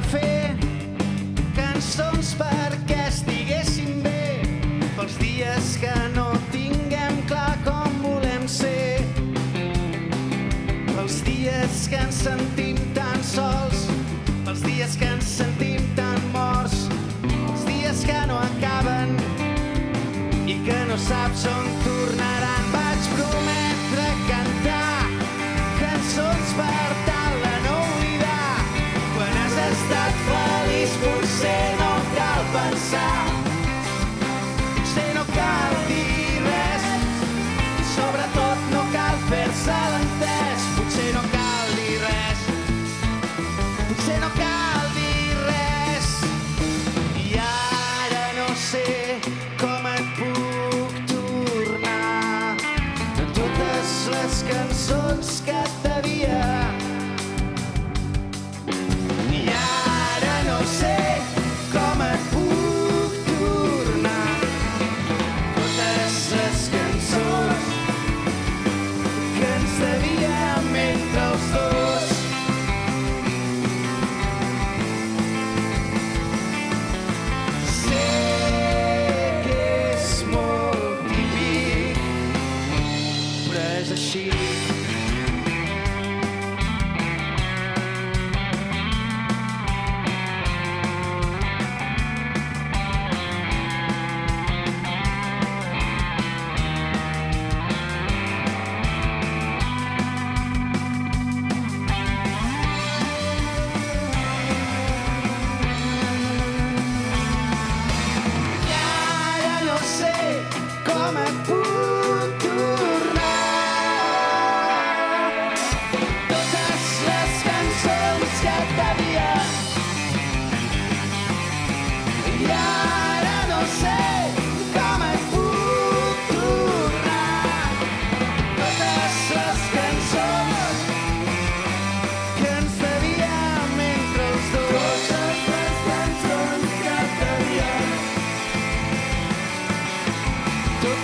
de fer cançons perquè estiguessin bé. Pels dies que no tinguem clar com volem ser. Pels dies que ens sentim tan sols. Pels dies que ens sentim tan morts. Els dies que no acaben i que no saps on tornar cançons que as a sheep.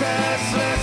até.